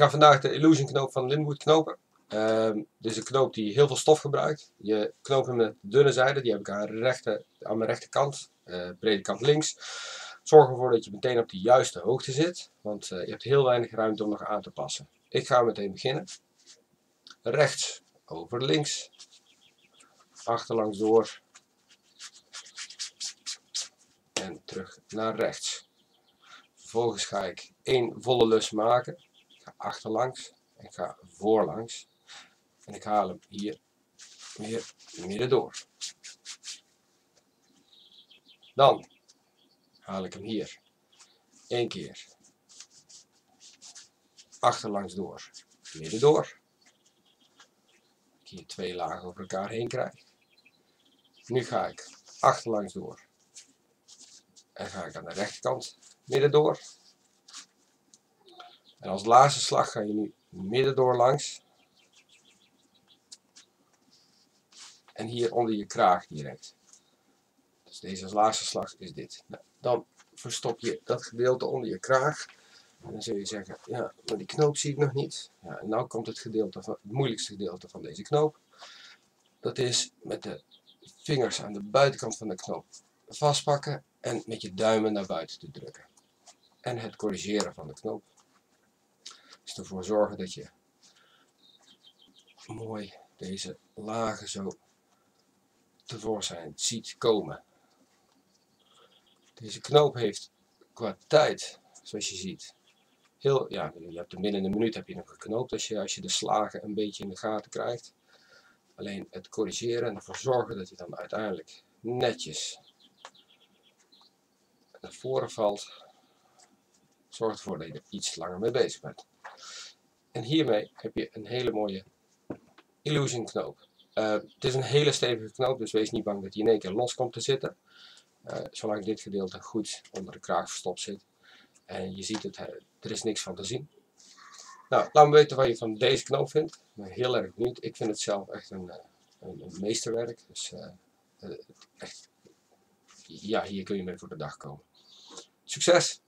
ga vandaag de Illusion knoop van Linwood knopen. Um, dit is een knoop die heel veel stof gebruikt. Je knoopt hem met dunne zijde, die heb ik aan, rechte, aan mijn rechterkant, uh, brede kant links. Zorg ervoor dat je meteen op de juiste hoogte zit, want uh, je hebt heel weinig ruimte om nog aan te passen. Ik ga meteen beginnen. Rechts over links, achterlangs door en terug naar rechts. Vervolgens ga ik één volle lus maken. Ga achterlangs ik ga voorlangs. En ik haal hem hier weer midden door. Dan haal ik hem hier één keer achterlangs door, midden door. Ik hier twee lagen over elkaar heen krijg. Nu ga ik achterlangs door en ga ik aan de rechterkant midden door. En als laatste slag ga je nu midden door langs. En hier onder je kraag direct. Dus deze als laatste slag is dit. Nou, dan verstop je dat gedeelte onder je kraag. En dan zul je zeggen, ja, maar die knoop zie ik nog niet. Ja, en nu komt het, gedeelte van, het moeilijkste gedeelte van deze knoop. Dat is met de vingers aan de buitenkant van de knoop vastpakken en met je duimen naar buiten te drukken. En het corrigeren van de knoop. Ervoor zorgen dat je mooi deze lagen zo tevoorschijn ziet komen. Deze knoop heeft qua tijd, zoals je ziet, heel, ja, je hebt er binnen een minuut heb je nog geknoopt als je, als je de slagen een beetje in de gaten krijgt. Alleen het corrigeren en ervoor zorgen dat je dan uiteindelijk netjes naar voren valt, zorgt ervoor dat je er iets langer mee bezig bent. En hiermee heb je een hele mooie illusion knoop. Uh, het is een hele stevige knoop, dus wees niet bang dat hij in één keer los komt te zitten. Uh, zolang dit gedeelte goed onder de kraag verstopt zit. En je ziet het, er is niks van te zien. Nou, laat me weten wat je van deze knoop vindt. Ik ben heel erg benieuwd. Ik vind het zelf echt een, eh, een, meesterwerk. Dus echt, ja, hier kun je mee voor de dag komen. Succes!